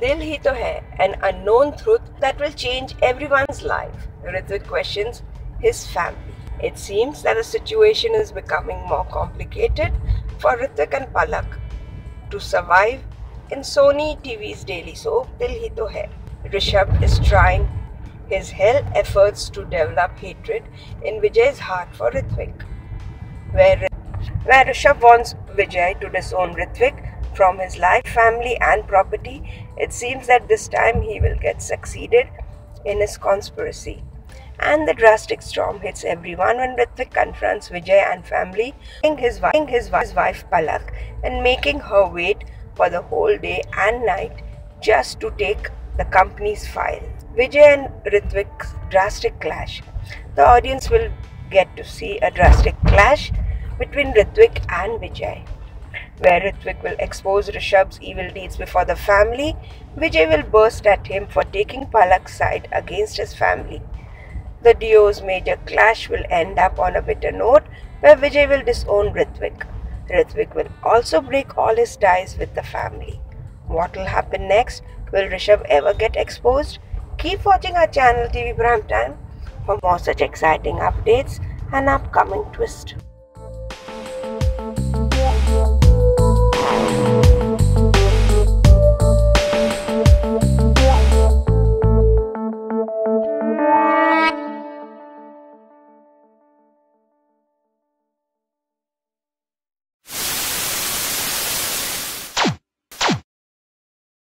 Dil Hi To Hai, an unknown truth that will change everyone's life. Ritwik questions his family. It seems that the situation is becoming more complicated for Ritwik and Palak to survive in Sony TV's daily soap Dil Hi To Hai. Rishabh is trying his hell efforts to develop hatred in Vijay's heart for Ritwik, where, where Rishabh wants Vijay to disown Ritwik from his life, family, and property, it seems that this time he will get succeeded in his conspiracy. And the drastic storm hits everyone when Ritwik confronts Vijay and family, his wife, his, wife Palak, and making her wait for the whole day and night just to take the company's file. Vijay and Ritwik's drastic clash. The audience will get to see a drastic clash between Ritwik and Vijay where Ritwik will expose Rishabh's evil deeds before the family, Vijay will burst at him for taking Palak's side against his family. The duo's major clash will end up on a bitter note where Vijay will disown Ritwik. Ritwik will also break all his ties with the family. What will happen next? Will Rishabh ever get exposed? Keep watching our channel TV Prime Time for more such exciting updates and upcoming twists.